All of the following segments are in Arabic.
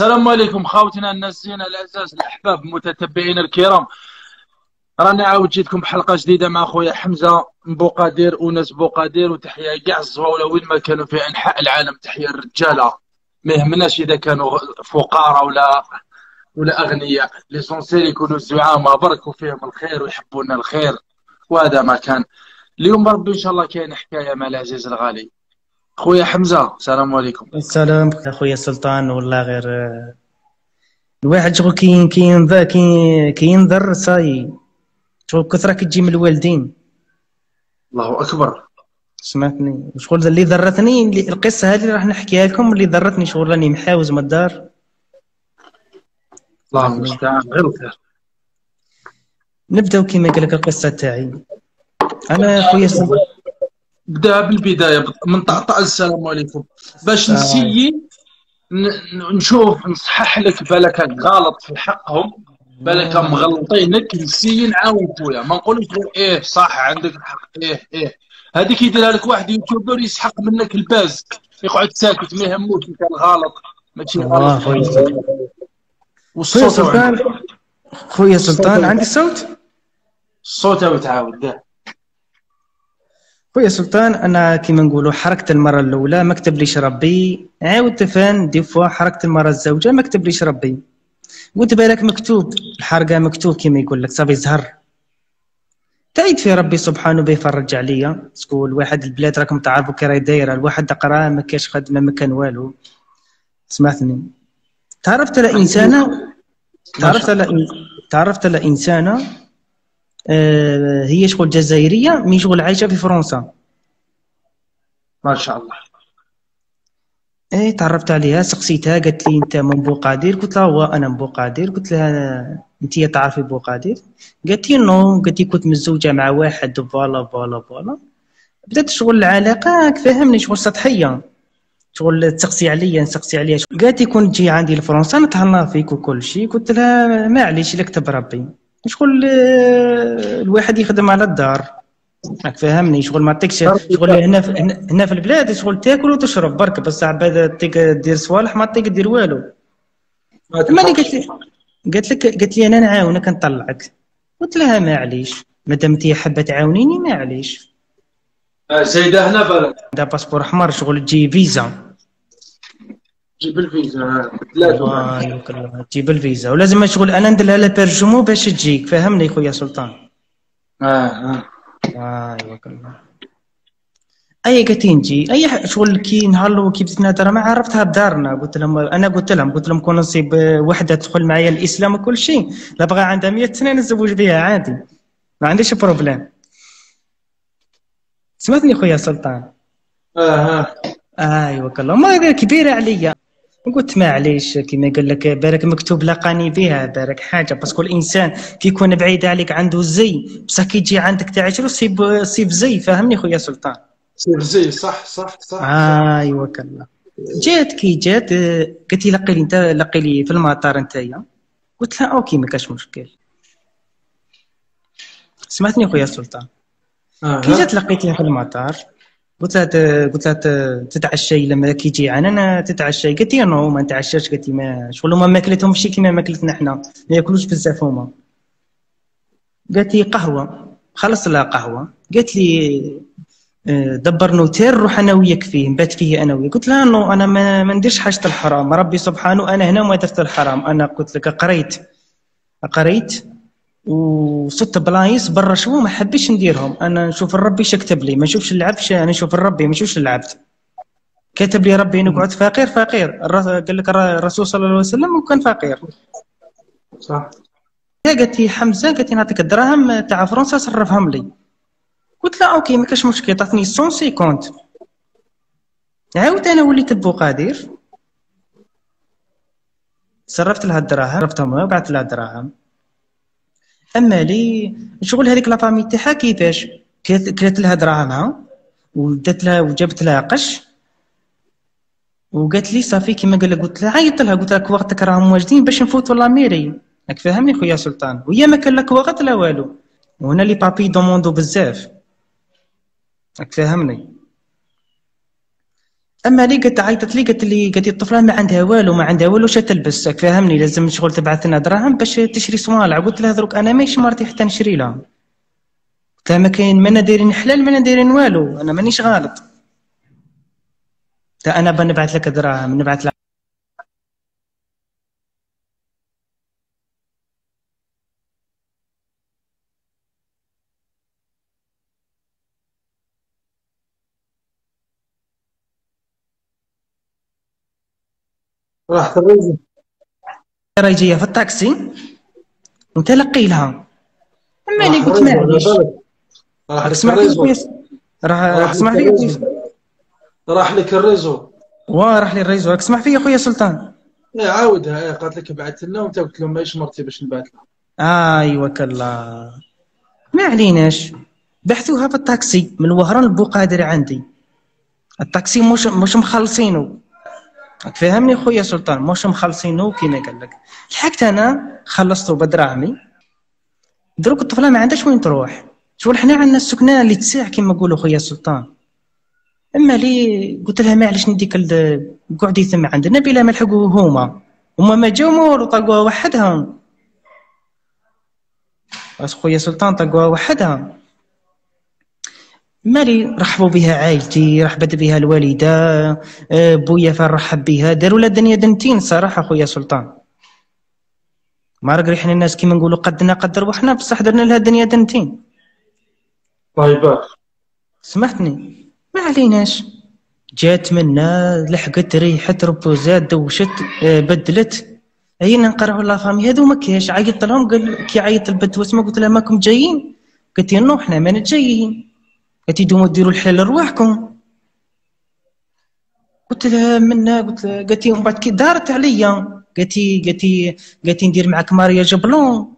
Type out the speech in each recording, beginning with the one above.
السلام عليكم خاوتنا النازين الاعزاز الأحباب متتبعين الكرام. راني عاود جيتكم بحلقة جديدة مع خويا حمزة بوقادير وناس بوقادير وتحية كاع الزواوله وين ما كانوا في أنحاء العالم. تحية الرجاله ما يهمناش إذا كانوا فقراء ولا ولا أغنياء. ليسونسيال يكونوا زعامة. بركوا فيهم الخير ويحبونا الخير. وهذا ما كان. اليوم ربي إن شاء الله كاين حكاية مع العزيز الغالي. خويا حمزة السلام عليكم. السلام أخويا سلطان والله غير الواحد شغل كي كي كي كينذر صاي. شغل كثره كتجي من الوالدين. الله أكبر. سمعتني. شغل اللي ضرتني القصة هذه راح نحكيها لكم اللي ضرتني شغل راني محاوز من الدار. الله المستعان. غير الخير. نبداو كيما قال لك القصة تاعي. أنا خويا سلطان. بداها بالبداية من طعطع السلام عليكم. باش نسيي نشوف نصحح لك بالك غلط في حقهم بالك مغلطينك نسيي نعاون خويا. ما نقولش إيه صح عندك الحق إيه إيه. هذيك يديرها لك واحد يوتيوبر يسحق منك الباز. يقعد ساكت ما يهموش أنت الغلط. ماشي غلط. والصوت سلطان. خويا سلطان عندي الصوت الصوت تعاود خويا سلطان أنا كيما نقولوا حركه المرة الأولى ما كتب ليش ربي. عاود تفان دي فوا حركه المرة الزوجة ما كتب ليش ربي. قلت بالك مكتوب الحرقة مكتوب كيما يقول لك صافي زهر. تعيد في ربي سبحانه بيفرج عليا. تقول واحد البلاد راكم تعرفوا كي راهي دايرة. الواحد قرا ما كاش خدمة ما كان والو. سمعتني. تعرفت على إنسانة؟ تعرفت على تعرفت على إنسانة؟ هي شغل جزائرية mais شغل عايشة في فرنسا. ما شاء الله. إيه تعرفت عليها سقسيتها قالت لي أنت من بوقادير؟ قلت لها هو أنا من بوقادير. قلت لها أنت تعرفي بوقادير؟ قالت لي non. قالت لي كنت متزوجة مع واحد. voilà voilà voilà. بدأت شغل العلاقة فهمني شغل سطحية. شغل تسقسي عليا نسقسي عليا. قالت لي كون تجي عندي لفرنسا نتهلا فيك وكل شيء قلت لها معليش لك كتب ربي شغل الواحد يخدم على الدار. راك فاهمني؟ شغل ما عطيكش شغل هنا في هنا في البلاد شغل تاكل وتشرب برك بس عباد تيك دير صوالح ما تيك دير والو. ماني قالت لي قالت لك قالت لي أنا نعاونك نطلعك. قلت لها معليش مادام أنت حابة تعاونيني معليش. زايدة هنا بالك دا passeport أحمر شغل تجي فيزا. جيب الفيزا. تجيب الفيزا. ولازم شغل أنا ندير لها hébergement باش تجيك. فهمني خويا سلطان. آه آه. ايوا كلا أي قالت نجي. أي شغل كي نهار كي بديت نهضر معها عرفتها بدارنا. قلت لهم أنا قلت لهم قلت لهم كون نصيب وحدة تدخل معايا الإسلام وكل شيء. لا بغى عندها 100 سنة نتزوج بها عادي. ما عنديش problème. سمعتني خويا سلطان؟ آه آه. ايوا كلا ما كبيرة عليا. قلت معليش كيما قال لك بارك مكتوب لقاني بها بارك حاجة parce que الإنسان كي يكون بعيد عليك عنده زي بصح كي يجي عندك تعاشر صيب صيب زي فهمني خويا سلطان؟ صيب زي صح صح صح. أيوا كلا. جات كي جات قالت لي لقي لي انت لقي لي في المطار انتيا قلت لها OK ما كاش مشكل. سمعتني خويا سلطان؟ آه. كي جات لقيتني في المطار قلت لها قلت لها تتعشى لما كي يجي أنا تتعشى. قالت لي non ما نتعشاش. قالت لي ما شغل هما ماكلتهم ماشي كيما ماكلتنا حنا. ما يأكلوش بزاف هما. قالت لي قهوة. خلص لها قهوة. قالت لي دبر un hôtel روح أنا وياك فيه. نبات فيه أنا وياك. قلت لها non أنا ما نديرش حاجة الحرام. ربي سبحانه أنا هنا وما درت الحرام. أنا قلت لك قريت قريت وست بلايص برا شو ما حبيتش نديرهم. أنا نشوف ربي اش كتب لي ما نشوفش العبد أنا نشوف ربي ما نشوفش العبد كتب لي ربي نقعد فقير فقير. قال لك الرسول صلى الله عليه وسلم وكان فقير. صح. قالت لي حمزة قالت لي نعطيك الدراهم تاع فرنسا صرفهم لي. قلت لها OK ما كاش مشكل. عطاتني 150 عاود أنا وليت بوقادير صرفت لها الدراهم صرفتهم وبعثت لها الدراهم. أما لي شغل هذيك la famille تاعها كيفاش؟ كلات لها دراهمها ودات لها وجابت لها قش وقالت لي صافي كيما قال قلت لها عيطت لها قلت لك وقتك راهم واجدين باش نفوتوا la mairie راك فاهمني خويا سلطان؟ وهي ما كان لك وقت لا والو. وهنا les papiers demandés بزاف. راك فاهمني؟ أما لي قالت عيطت لي قالت لي قالت الطفلة ما عندها والو ما عندها والو شا تلبس؟ فهمني لازم شغل تبعث لنا دراهم باش تشري صوالع قلت لها دروك أنا ماشي مرتي حتى نشري لها. قلت لها ما كاين ما دايرين حلال ما دايرين والو أنا مانيش غلط أنا بنبعث لك دراهم نبعث لك راح راهي جاية في الطاكسي وتلقي لها. أما اللي قلت معليش. راح اسمح لي راح اسمح لي راح لك ال réseau واه راح لي ال réseau راك اسمح فيا خويا سلطان. إيه عاودها. إيه قالت لك بعثت لنا وانت قلت لهم ماهيش مرتي باش نبعث لها. آه ايوا كلا. ما عليناش. بحثوها في الطاكسي من وهران لبوقادر عندي. الطاكسي مش مش مخلصينه. راك فاهمني خويا سلطان مش مخلصينه كيما قال لك. لحقت أنا خلصته بدراهمي دروك الطفلة ما عندهاش وين تروح. شغل حنا عندنا السكنة اللي تساع كيما نقولوا خويا سلطان. أما لي قلت لها معليش نديك قعدي ثم عندنا بلا ما لحقوا هما. هما ما جاو والو طلقوها وحدهم. بس خويا سلطان طلقوها وحدها مالي رحبوا بها عائلتي رحبت بها الوالدة آه، بويا فين رحب بها. داروا لها الدنيا دنتين صراحة خويا سلطان. ما راك ريحنا الناس كيما نقولوا قدنا قد روحنا بصح درنا لها الدنيا دنتين. طيب سمحتني؟ ما عليناش. جات منا لحقت ريحت ربوزات دوشت آه، بدلت. عينا نقرعوا la famille هذو ما كاش. عيطت لهم قال كي عيط البنت واسمه؟ قلت لها ماكم جايين؟ قالت لي non حنا ما جايين قالت لي دوموا ديروا الحلال لرواحكم. قلت لها منا قلت لها قالت لي ومن بعد كي دارت عليا. قالت لي قالت لي قالت لي ندير معك mariage blanc.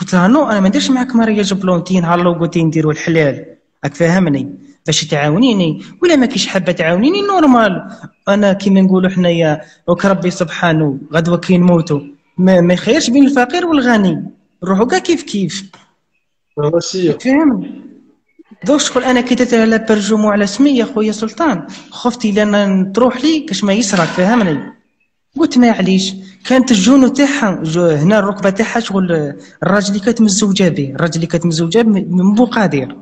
قلت لها non أنا ما نديرش معك mariage blanc. تي نهار لو قلت لي نديروا الحلال. راك فاهمني؟ باش تعاونيني. ولا ما كيش حابة تعاونيني؟ normal. أنا كيما نقولوا حنايا وك ربي سبحانه غدوه كي نموتوا ما, ما يخيرش بين الفقير والغني. نروحوا كاع كيف كيف. فهمني دوك شغل أنا كي درت على برجوم وعلى سمية خويا سلطان. خفتي لأن تروح لي كاش ما يسرق فهمني؟ قلت معليش كانت الجون تاعها هنا الركبة تاعها شغل الراجل اللي كانت متزوجه به الراجل اللي كانت متزوجه به من بوقادير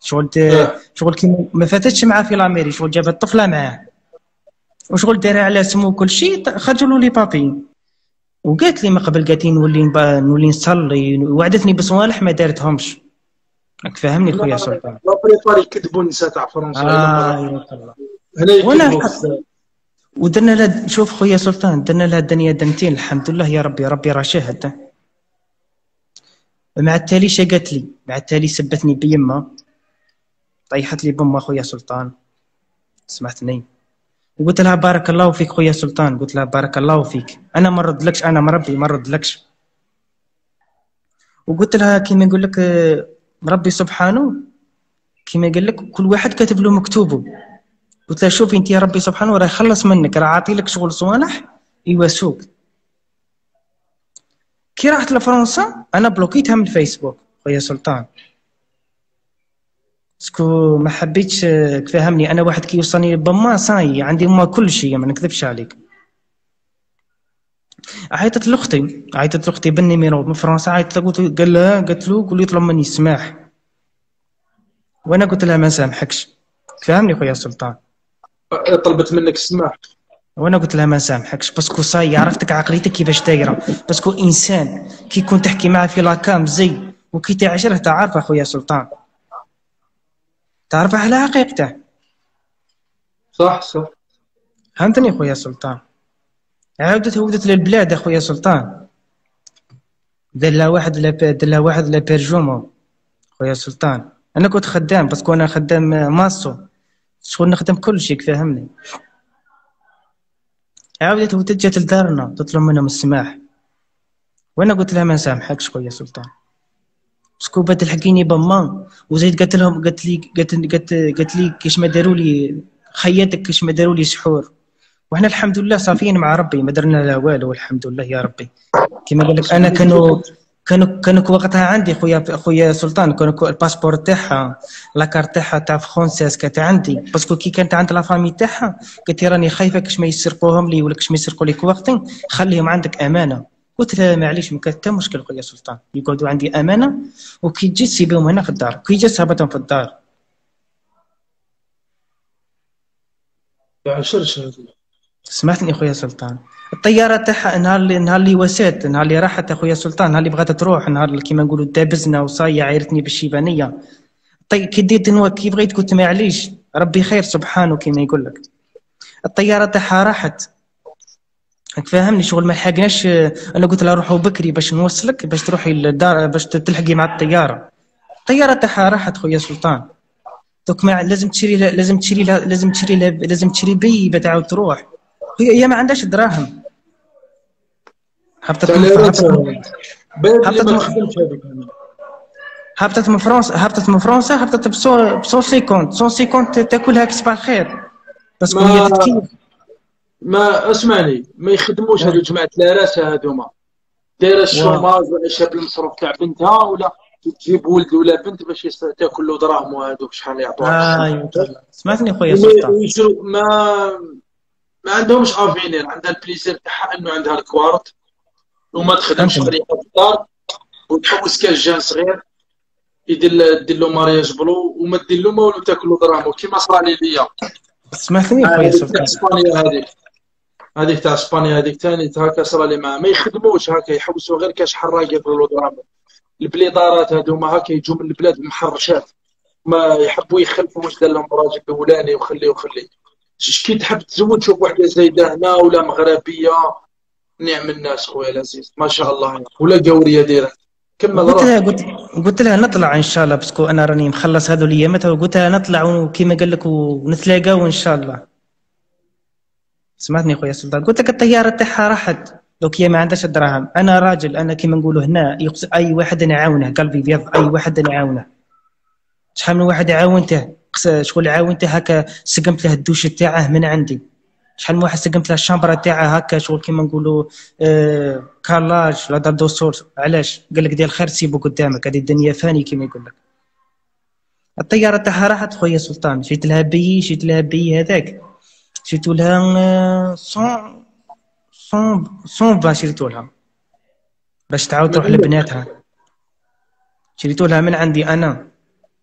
شغل ت- آه. شغل كي ما فاتتش معاه في لاميري شغل جابت الطفلة معاه. وشغل دارها على سمو كل شيء خرجوا له les papiers. وقالت لي من قبل قالت لي نولي نولي نصلي وعدتني بصوالح ما دارتهمش. راك فاهمني خويا سلطان لا بريباري يكذبوا النساء تاع فرنسا آه. هنا الحق- ودرنا لها شوف خويا سلطان درنا لها الدنيا دنتين الحمد لله يا ربي ربي راه شاهد مع التالي شا قالت لي مع التالي سبتني بيمه طيحت لي بما خويا سلطان سمعتني وقلت لها بارك الله فيك خويا سلطان قلت لها بارك الله فيك أنا ما نردلكش أنا مربي ما نردلكش وقلت لها كيما يقول لك آه، ربي سبحانه كيما قال لك كل واحد كاتب له مكتوبه. قلت لها شوفي أنت يا ربي سبحانه راه يخلص منك راه عاطي لك شغل صوالح يواسوك كي رحت لفرنسا أنا بلوكيتها من الفيسبوك خويا سلطان. parce que ما حبيتش آه، تفهمني أنا واحد كي يوصلني بما صاي عندي ما كل شيء ما نكذبش عليك. عيطت لأختي عيطت لأختي بال numéro من فرنسا عيطت قلت قال لها قالت له قول يطلب مني السماح. وأنا قلت لها ما نسامحكش فهمني خويا سلطان. طلبت منك السماح. وأنا قلت لها ما نسامحكش parce que ça y est عرفتك عقليتك كيفاش دايرة. parce que إنسان كي يكون تحكي معاه في la cam زي وكي تعاشره تعرفه خويا سلطان. تعرفه على حقيقته. صح صح. فهمتني خويا سلطان. عاودت هودت للبلاد أخويا سلطان. دار لها واحد دار لها واحد l'hébergement خويا سلطان. أنا كنت خدام parce que أنا خدام ماسو. شغل نخدم كل شيء فاهمني عاودت هودت جات لدارنا تطلب منهم السماح. وأنا قلت لها ما نسامحكش خويا سلطان. parce que بات الحقيني بما؟ وزيد قالت لهم قالت لي قالت لي كيش ما داروا لي خياتك كيش ما داروا لي سحور وحنا الحمد لله صافيين مع ربي ما درنا لا والو الحمد لله يا ربي. كما قال لك أنا كانوا كانوا كانوا وقتها عندي خويا خويا سلطان كانوا ال passeport تاعها la carte تاعها تاع française كانت عندي. parce que كي كانت عند la famille تاعها قلت راني خايفة كاش ما يسرقوهم لي ولا كاش ما يسرقوا لك وقتي خليهم عندك أمانة. قلت لها معليش ما كان حتى مشكل خويا سلطان. يقعدوا عندي أمانة وكي تجي تسيبهم هنا في الدار. كي جات صابتهم في الدار. عشرش سمعتني خويا سلطان. الطيارة تاعها نهار اللي نهار اللي وسات نهار اللي راحت أخويا سلطان نهار اللي بغات تروح نهار كيما نقولوا دابزنا وصايا عيرتني بالشيبانية. طيب كي ديت كي بغيت قلت معليش ربي خير سبحانه كيما يقول لك. الطيارة تاعها راحت. فاهمني شغل ما لحقناش أنا قلت لها روحوا بكري باش نوصلك باش تروحي للدار باش تلحقي مع الطيارة. الطيارة تاعها راحت خويا سلطان. دوك ما لازم تشري لازم تشري لازم تشري لازم تشري بي تعاود تروح. هي ما عندهاش دراهم. هبطت من هبطت من فرنسا هبطت من فرنسا هبطت ب 150 150 تاكلها كسب الخير. بس ما ما اسمعني. ما يخدموش هذو جماعة. الاراسه هذوما دايرة الشوماج ولا شاب المصروف تاع بنتها ولا تجيب ولد ولا بنت باش تاكل له دراهم وهذوك شحال يعطوها. ايوا سمعتني خويا ما ما عندهمش افينير عندها البليزير تاعها إنه عندها الكوارت وما تخدمش غير في الدار وتحوس كاس جان صغير يدير دير له مارياج بلو وما دير له ما والو تاكل له دراهم كيما صرا لي ليا سمعتني خويا إسبانيا هذيك هذيك تاع إسبانيا هذيك ثاني هكا صرا لي معاه ما يخدموش هكا يحوسوا غير كاش حراق يضربوا له دراهم البليطارات هذوما هكا يجوا من البلاد محرشات ما يحبوا يخلفوا واش دار لهم راجل الاولاني وخليه وخليه. كي تحب تزوج شوف وحده زايدة هنا ولا مغربية. نعم الناس خويا العزيز ما شاء الله. ولا قوريه ديرها كمل قلت لها قلت, قلت لها نطلع إن شاء الله باسكو أنا راني مخلص هذو الايامات وقلت لها نطلع وكيما قال لك ونتلاقاو إن شاء الله. سمعتني خويا سلطان؟ قلت لك الطيارة تاعها راحت. دوك هي ما عندهاش الدراهم. أنا راجل أنا كيما نقولوا هنا أي واحد نعاونه قلبي بيض أي واحد نعاونه شحال من واحد عاونته شغل عاونته هكا سقمت له الدوش تاعه من عندي. شحال من واحد سقمت له ال chambre تاعه هكا شغل كيما نقولوا آه carrelage la dalle de sol علاش؟ قال لك ديال الخير سيبو قدامك هذه الدنيا فاني كيما يقول لك. الطيارة تاعها راحت خويا سلطان. شريت لها بي شريت لها بي هذاك. شريت لها 100 100 100 شريت لها. باش تعاود تروح لبناتها. شريت لها من عندي أنا.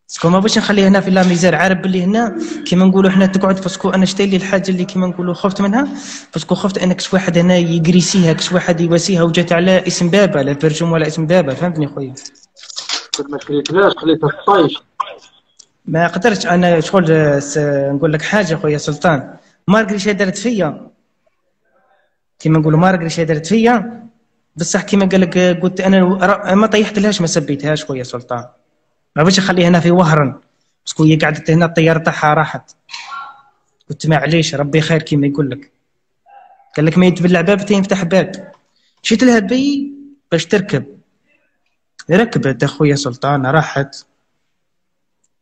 parce que ما باش نخليه هنا في la misère عارف باللي هنا كيما نقولوا حنا تقعد باسكو أنا شتي لي الحاجة اللي كيما نقولوا خفت منها. باسكو خفت أنك شي واحد هنا يقريسيها كش واحد يواسيها وجات على اسم بابا لا برجوم ولا اسم بابا. فهمتني خويا؟ ما خليتهاش خليتها في الطايش ما قدرتش أنا شغل نقول لك حاجة خويا سلطان. مارغري شي دارت فيا. كيما نقولوا مارغري شي دارت فيا. بصح كيما قال لك قلت أنا ما طيحت لهاش ما سبيتهاش خويا سلطان. ما بغيتش نخليه هنا في وهران parce que هي قعدت هنا الطيارة تاعها راحت. قلت معليش ربي خير كيما يقول لك. قال لك ما يتبلع باب يفتح باب. شريت لها billet باش تركب. ركبت أخويا سلطان راحت.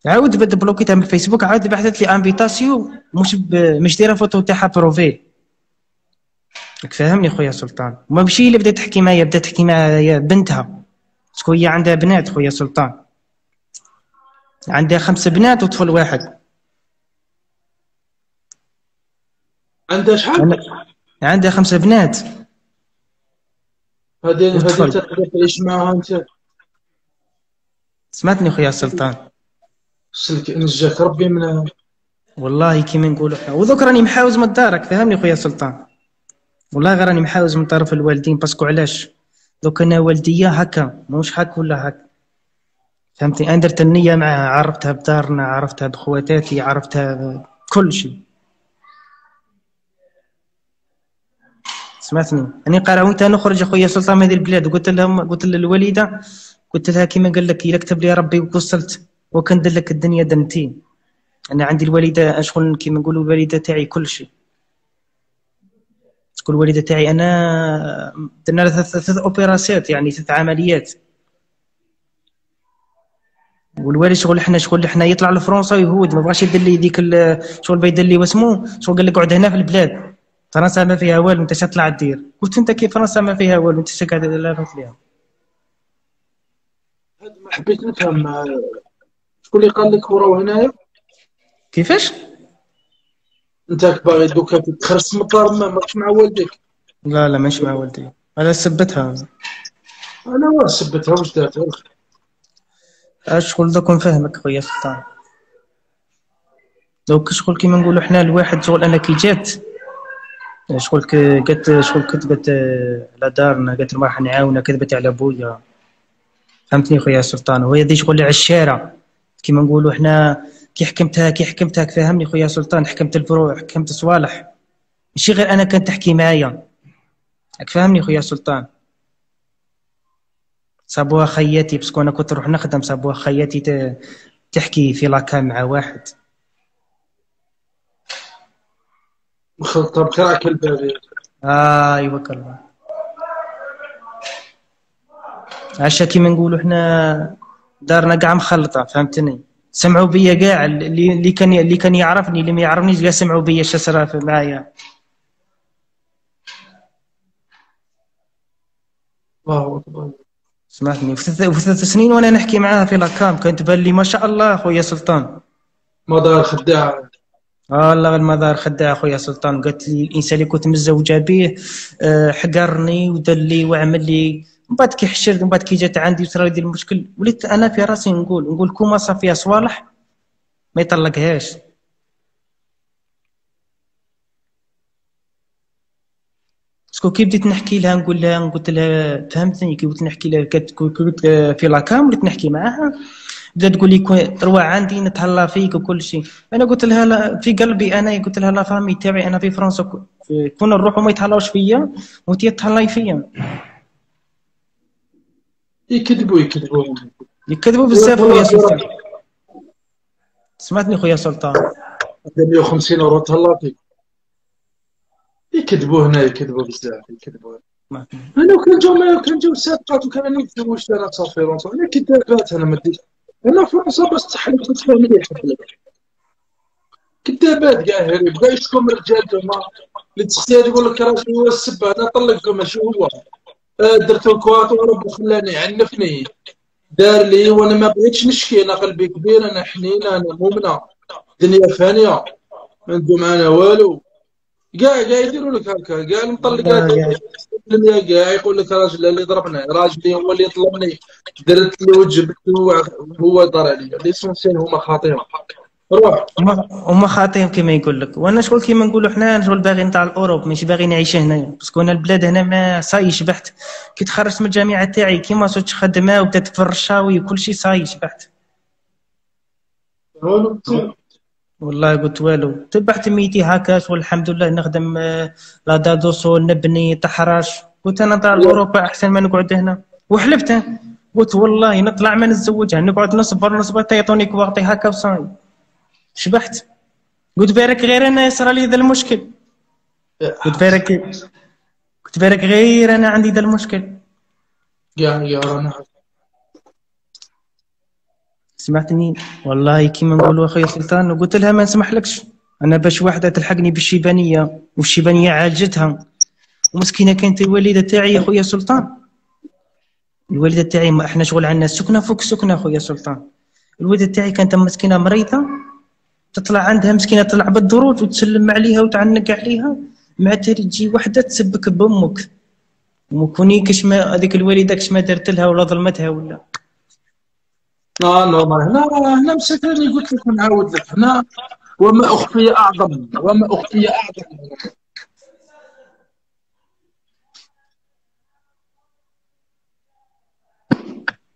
عاود بدا بلوكيتها من الفيسبوك عاود بعثت لي invitation مش ب... مش دايرة فوتو تاعها profil فهمني خويا سلطان. ما ماشي اللي بدات تحكي معايا بدات تحكي مع بنتها. باسكو هي عندها بنات خويا سلطان. عندها خمس بنات وطفل واحد. عندها شحال؟ عندها خمس بنات. هذه هذه تقدر تعيش معها انت؟ سمعتني خويا سلطان. سلك نجاك ربي من والله كيما نقولوا إحنا وذوك راني محاوز من دارك فهمني خويا سلطان. والله غير راني محاوز من طرف الوالدين parce que علاش؟ دوك أنا والديه هكا مش هكا ولا هكا فهمتني؟ أنا درت النية معها عرفتها بدارنا عرفتها بخواتاتي عرفتها كل شيء. سمعتني؟ أني قرا وأنت نخرج أخويا سلطان من هذه البلاد. وقلت لهم قلت للوالده قلت لها كيما قال لك إلا كتب لي ربي وصلت وكندير لك الدنيا دنتين أنا عندي الوالده أشغل كيما نقولوا الوالده تاعي كل شيء. تقول الوالده تاعي أنا درنا ثلاث اوبيراسيات يعني ثلاث عمليات. والوالد شغل إحنا شغل إحنا يطلع لفرنسا ويهود ما بغاش يدير لي ديك شغل بيدير لي واسمو شغل قال لك اقعد هنا في البلاد. فرنسا ما فيها والو انت تطلع دير. قلت انت كيف فرنسا ما فيها والو انت قاعد لا فيها حبيت نفهم شكون اللي قال لك وراو هنايا؟ كيفاش؟ انت باغي دوكا تخرس من الدار ما ماكش مع والديك. لا لا ماشي مع والدي. أنا سبتها. أنا واه سبتها واش دارت؟ شغل دوك نفهمك خويا سلطان دوك شغل كيما نقولوا حنا الواحد شغل أنا كي جات شغل قالت شغل كتبت آه، على دارنا قالت راح نعاونها كتبت على بويا. فهمتني خويا سلطان؟ وهي دي شغل عشارة كيما نقولوا حنا كي حكمتها كي حكمتها فهمني خويا سلطان؟ حكمت الفروع حكمت صوالح. ماشي غير أنا كانت تحكي معايا. راك فاهمني خويا سلطان؟ صابوها خياتي parce que أنا كنت نروح نخدم صابوها خياتي تحكي في la cam مع واحد. مخلطه بخير على ال papier؟ آه ايوا كلمة. عشا كيما نقولوا حنا دارنا كاع مخلطة فهمتني؟ سمعوا بيا كاع اللي اللي كان اللي كان يعرفني اللي ما يعرفنيش كاع سمعوا بيا اش صرا في- معايا. الله أكبر. سمعتني. في ثلاث- في ثلاث سنين وأنا نحكي معاها في لاكام كانت تبان لي ما شاء الله خويا سلطان. ما دار خداع. آه والله المدار خداع خويا سلطان. قالت لي الإنسان اللي كنت متزوجه به آه، حقرني ودار لي وعمل لي. من بعد كي حشرت من بعد كي جات عندي وصرا لي المشكل وليت أنا في راسي نقول نقول comme ça فيها صوالح ما يطلقهاش. parce que كي بديت نحكي لها نقول لها قلت لها فهمتني كي بديت نحكي لها كنت في la cam وليت نحكي معاها بدات تقول لي تروى عندي نتهلا فيك وكل شيء أنا قلت لها لا في قلبي أنا قلت لها la famille تاعي أنا في فرنسا كون نروح وما يتهلاوش فيا وانت تهلاي فيا يكذبوا يكذبوا يكذبوا بزاف خويا سلطان سمعتني خويا سلطان هذا 150 اورو تهلا فيك يكذبوا هنا يكذبوا بزاف يكذبوا. أنا وكان جو كان جو صادقات وكان نكذب واش أنا صار في فرنسا أنا كذابات أنا ما أنا فرنسا بس تحل تفهم مليح كذابات كاع هاري بغا يشكو من الرجال زعما اللي تسختي يقول لك راجل هو السب أنا طلقته ماشي هو؟ آه، درت الكواط وربي خلاني عنفني. دار لي وأنا ما بغيتش نشكي أنا قلبي كبير أنا حنين أنا مؤمنة. الدنيا فانية. ما ندوم معنا والو. كاع كاع يديروا لك هكا. كاع. الدنيا كاع يقول لك راجل اللي ضربنا راجلي هو اللي طلبني درت له وجبته هو دار عليا l'essentiel هما خاطئين روح. هما خاطئين كما يقول لك. وأنا شغل كيما نقولوا حنا شغل باغي نتاع l'Europe ماشي باغي نعيش هنايا parce que أنا البلاد هنا ما ça y est شبعت كي تخرجت من الجامعة تاعي كيما صرت خدمة وبدأت في الرشاوي وكل شيء ça y est شبعت. والله قلت والو. تبعت métier هكا شغل الحمد لله نخدم آه، la dalle de sol نبني تحرش قلت أنا نطلع لاوروبا أحسن ما نقعد هنا. وحلفت. قلت والله نطلع ما نتزوجها نقعد نصبر نصبر. حتى يعطوني كواغطي هكا وصاي. شبحت. قلت بارك غير أنا يصرى لي ذا المشكل. قلت بارك قلت بارك غير أنا عندي ذا المشكل. كاع كاع رانا سمعتني؟ والله كيما نقولوا أخويا سلطان قلت لها ما نسمحلكش. أنا باش واحدة تلحقني بالشيبانية والشيبانية عالجتها. ومسكينة كانت الوالدة تاعي يا خويا سلطان. الوالدة تاعي ما إحنا شغل عندنا سكنة فوق سكنة خويا سلطان. الوالدة تاعي كانت مسكينة مريضة. تطلع عندها مسكينة تطلع بالدروج وتسلم عليها وتعنق عليها. مع تجي وحدة تسبك بأمك. وكوني كش ما هذيك الوالدة كش ما درت لها ولا ظلمتها ولا. لا لا ما هنا هنا مسكرني قلت لك نعاود لك هنا. وما أخفي أعظم وما أخفي أعظم.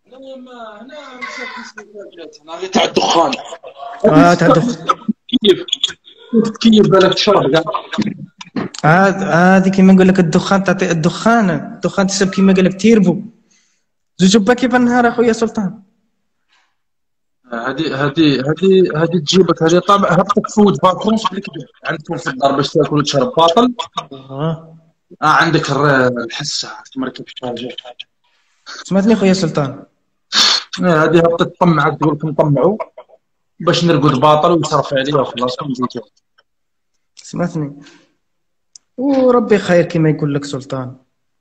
هنا ما- هنا مسكت الزجاجات، هنا غير تاع الدخان. آه تهدخ كيف تكيف بالك تشرب كاع هذه كيما نقول لك الدخان تعطي الدخان. الدخان تسب كيما قال لك تيربو. زوج با كيف النهار أخويا سلطان. هذه هذه هذه هذه تجيبك هذه طبعا هبطك فود فاكونس عندكم في الدار باش تاكل وتشرب باطل. آه عندك الحسة. تمركب الشارجر سمعتني اخويا سلطان. هذه هبطت تطمعك تقول لك نطمعوا باش نرقد باطل ويصرف عليا وخلاص. سمعتني. وربي خير كيما يقول لك سلطان.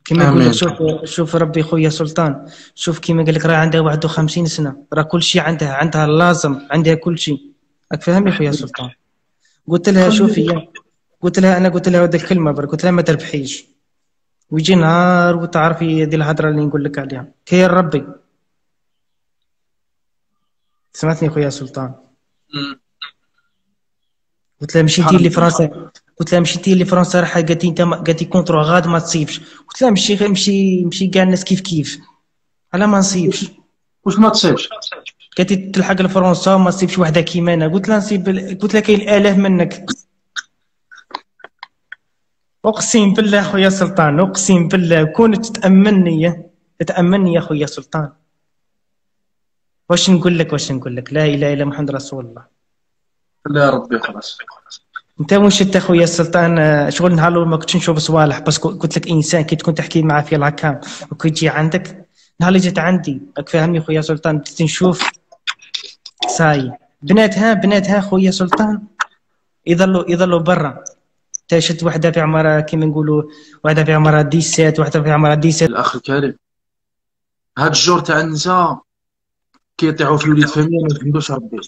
كما. لك شوف شوف ربي خويا سلطان. شوف كما قال لك راه عندها 51 سنة. راه كل شيء عندها عندها اللازم عندها كل شيء راك فاهمني خويا سلطان؟ قلت لها شوفي يا- قلت لها أنا قلت لها هذه الكلمة برك قلت لها ما تربحيش. ويجي نهار وتعرفي هذه الهضرة اللي نقول لك عليها. كاين ربي. سمعتني خويا سلطان. قلت لها مشيتي سبحان لفرنسا قلت لها مشيتي لفرنسا راح قالت لي انت ما- قالت لي كونترو غاد ما تصيبش قلت لها مشي غير مشي مشي كاع الناس كيف كيف. على ما نصيبش واش ما تصيبش قالت لي تلحق لفرنسا وما تصيبش وحده كيما أنا. قلت لها نصيب قلت لها كاين آلاف منك. أقسم بالله خويا سلطان أقسم بالله كنت تامني يا- تامني يا خويا سلطان. واش نقول لك واش نقول لك؟ لا إله إلا محمد رسول الله. لا ربي خلاص انت واش انت خويا السلطان آه، شغل نهار الأول ما كنتش نشوف صوالح بس قلت لك إنسان كي تكون تحكي معاه في لاكام وكي تجي عندك نهار اللي جيت عندي راك فاهمني خويا سلطان بديت نشوف ساي. بناتها بناتها خويا سلطان يظلوا يظلوا برا. تا شفت وحدة في عمرها كيما نقولوا وحدة في عمرها 17 وحدة في عمرها 17 الأخ الكريم هاد الجور تاع النساء كيطيحوا في وليد فاميليا ما يحمدوش ربي.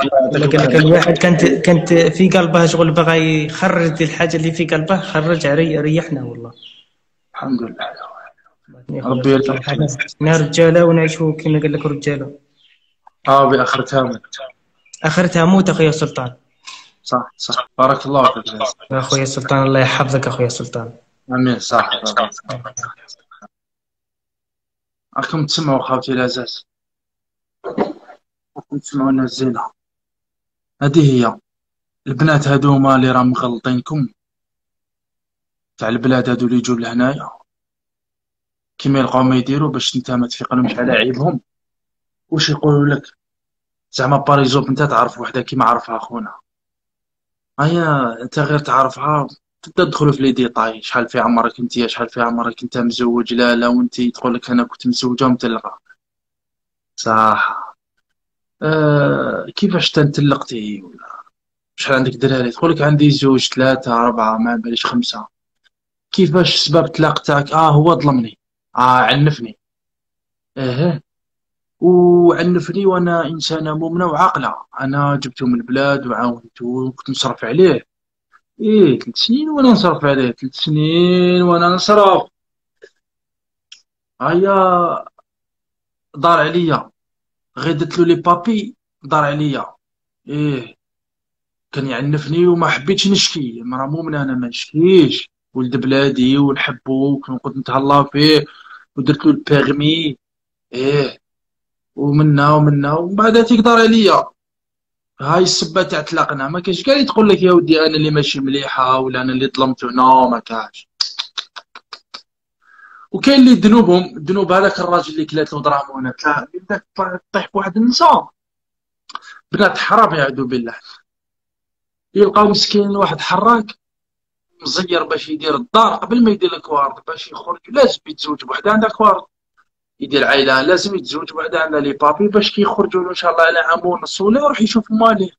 ولا قال لك الواحد كانت كانت في قلبه شغل بغى يخرج الحاجة اللي في قلبه ري- ريحنا والله الحمد لله ربي يرزقك. إحنا رجاله ونعيشوا كما قال لك رجاله آه باخرتها من. اخرتها موت اخويا سلطان صح صح بارك الله فيك اخويا سلطان الله يحفظك اخويا سلطان امين صح راكم تسمعوا خاوتي العزاز راكم تسمعوا الناس زينه هذه هي البنات هذوما اللي راهم مغلطينكم. تاع البلاد هادو اللي يجوا لهنايا. كيما يلقاو ما يديروا باش انت ما تفيقلهمش على عيبهم. واش يقولوا لك؟ زعما par exemple انت تعرف وحده كيما عرفها خونا. هيا انت غير تعرفها. تبدا تدخلوا في les détails شحال في عمرك انت؟ شحال في عمرك انت مزوج؟ لا لا وانت تقول لك أنا كنت مزوجة ومطلقه صح. آه كيفاش تنطلقتي ولا شحال عندك دراري تقول لك عندي زوج ثلاثة أربعة ما باليش خمسة. كيفاش سبب طلاقتك آه هو ظلمني. آه عنفني. إيه وعنفني وأنا إنسانة مؤمنة وعاقلة. أنا جبته من البلاد وعاونته وكنت نصرف عليه. إيه ثلاث سنين وأنا نصرف عليه. ثلاث سنين وأنا نصرف. هيا دار عليا. غدت له les papiers دار عليا. إيه كان يعنفني وما حبيتش نشكي. مرا مؤمنه أنا ما نشكيش. ولد بلادي ونحبو وكنت نتهلا فيه ودرت له ال permis. إيه ومنا ومنا ومن بعد تيقدر عليا. هاي السبة تاع طلاقنا ما كاينش كاع تقول لك يا ودي أنا اللي ماشي مليحة ولا أنا اللي ظلمته non ما كاش وكاين اللي ذنوبهم ذنوب هذاك الراجل اللي كلات له دراهم هنا. بدات تطيح بواحد النساء بنات حرام يعوذ بالله. يلقاو مسكين واحد حراك مزير باش يدير الدار قبل ما يدير الكوارد باش يخرج لازم يتزوج بوحدة عندها كوارد يدير عائلة لازم يتزوج بوحدة عندها لي بابي باش كي يخرجوا له إن شاء الله على عام ونص ولا يروح يشوف ماليه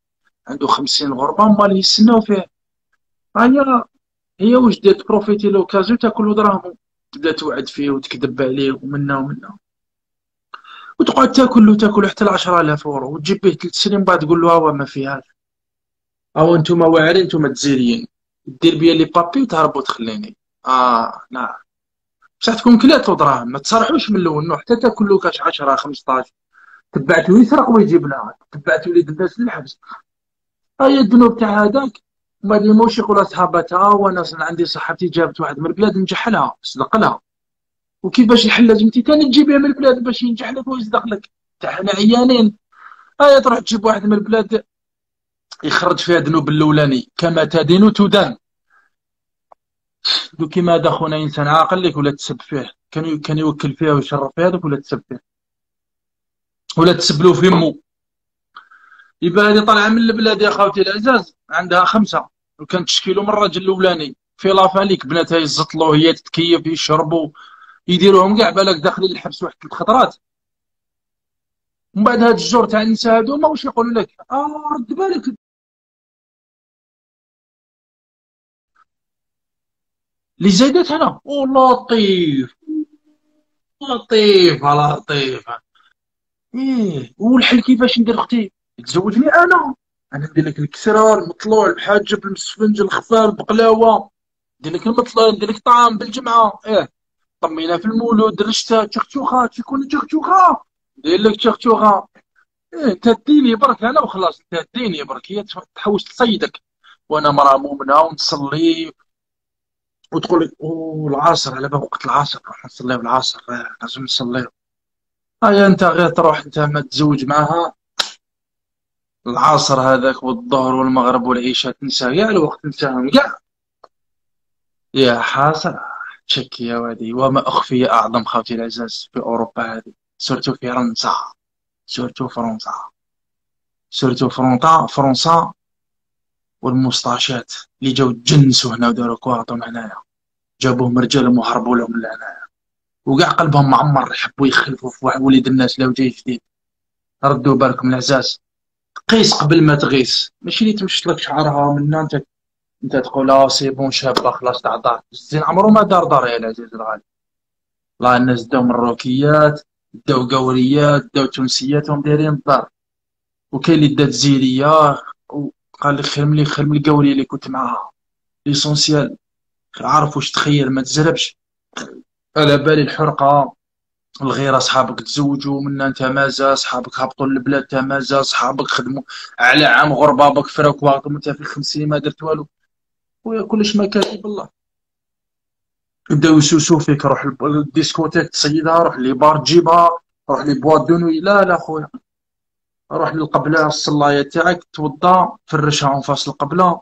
عنده خمسين غربة ماليه يستناو فيه. هي هي واش دير تـ profiter l'occasion تاكل دراهمو. تبدأ توعد فيه وتكذب عليه ومنا ومنا وتقعد تاكل له تاكل حتى ل 10000 أورو. وتجيب به ثلاث سنين بعد تقول له هو ما فيهاش أو أنتم واعرين أنتم تزيريين. دير بيا les papiers وتهرب وتخليني. آه نعم بصح تكون كلات له دراهم ما تصرحوش من الأول. non حتى تاكل له كاش 10 15 تبعت له يسرق ويجيب لها. تبعت وليد الناس للحبس هاي الذنوب تاع هذاك؟ وبعد يموش يقول اصحابتها وأنا أصلاً عندي صاحبتي جابت واحد من البلاد نجح لها صدق لها. وكيفاش الحل لازم انت تاني تجيبها من البلاد باش ينجح لك ويصدق لك. تاع حنا عيانين. هاي تروح تجيب واحد من البلاد يخرج فيها ذنوب الأولاني. كما تدين تدان دو كيما هذا خونا إنسان عاقل لك ولا تسب فيه؟ كان كان يوكل فيها ويشرف فيها ولا تسب فيه؟ ولا تسب له في مو؟ يبقى هذه طالعه من البلاد يا خاوتي العزاز. عندها خمسة. وكانت تشكي له من الراجل الأولاني. في لافاليك بناتها يزطلوا هي تتكيف يشربوا يديروهم كاع. بالك داخلين الحبس واحد ثلاث خطرات ومن بعد هاد الجور تاع النساء هادو ما واش يقولوا لك؟ آه رد بالك. اللي زايدات هنا. أو لطيف. لطيفه لطيفه إيه والحل كيفاش ندير أختي؟ تزوجني أنا. أنا ندير لك الكسرة المطلوع الحاجب المسفنج الخفال البقلاوة. ندير لك المطلع ندير لك طعام بالجمعة. إيه. طمينا في المولود رشتة تشخشوخه تكون تشخشوخه ندير لك تشخشوخه إيه انت اديني برك أنا وخلاص انت اديني برك. هي تحوس تصيدك. وأنا مرا مؤمنة ونصلي. وتقول أوه العصر على باب وقت العصر. نروح نصليو العصر إيه، لازم نصليو هيا أنت غير تروح أنت ما تزوج معها. العصر هذاك والظهر والمغرب والعشاء تنسى كاع الوقت نتاعهم كاع. يا حاصل تشكي يا وادي. وما أخفي أعظم خوتي العزاز في أوروبا هذه. surtout فرنسا. surtout فرنسا. surtout فرنسا فرنسا والمسطاشات اللي جاو تجنسوا هنا وداروا كواطون هنايا. جابوهم رجالهم وهربوا لهم لهنايا. وكاع قلبهم معمر يحبوا يخلفوا في وليد الناس لو جاي جديد. ردوا بالكم العزاز. قيس قبل ما تغيس. ماشي اللي تمشط لك شعرها من انت انت تقول آه c'est bon شابة خلاص دار الزين عمره ما دار دار يا العزيز الغالي. لا الناس داو مروكيات داو ڨوريات داو تونسيات وهم دايرين الدار. وكاين اللي دات زيريه وقال لي خير ملي خير من القورية اللي كنت معاها. l'essentiel عارف واش تخيل ما تزربش. على بالي الحرقة. الغيرة صحابك تزوجوا منا أنت مازا صحابك هبطوا للبلاد أنت مازا صحابك خدموا على عام غربة بك فرق واقم أنت في الخمسين ما درت والو. خويا كلش ما كاتب الله. يبداو يسوسو فيك روح لل discothèque تصيدها روح les bars تجيبها روح لي بواد دونوي لا لا خويا. روح للقبلة الصلاية تاعك توضا فرشها أنفاس القبلة.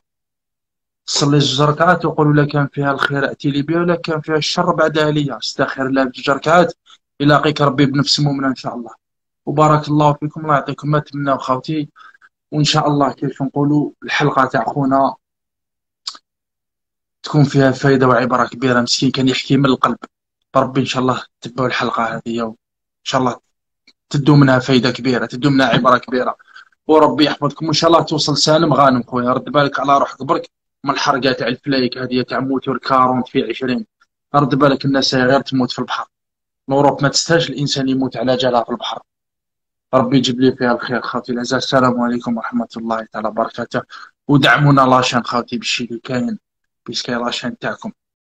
صلي زوج ركعات وقول لا كان فيها الخير أتي لي بها ولا كان فيها الشر بعدها ليا. استخير الله بجوج ركعات. يلاقيك ربي بنفس مؤمنة إن شاء الله. وبارك الله فيكم الله يعطيكم ما تمناو خاوتي وإن شاء الله كيف نقولوا الحلقة تاع خونا تكون فيها فايدة وعبرة كبيرة. مسكين كان يحكي من القلب. ربي إن شاء الله تتبعوا الحلقة هذه وان شاء الله تدو منها فايدة كبيرة تدو منها عبرة كبيرة. وربي يحفظكم. وإن شاء الله توصل سالم غانم خويا. رد بالك على روحك. برك من الحرقة تاع الفلايك هذه تاع موتور 40 في 20 رد بالك الناس غير تموت في البحر. ال Europe ما تستاهلش الإنسان يموت على جالها في البحر. ربي يجيب لي فيها الخير. خاوتي الاعزاء السلام عليكم ورحمة الله تعالى وبركاته. ودعمونا la chaîne خاوتي بالشي اللي كاين بيسكي لاشين تاعكم.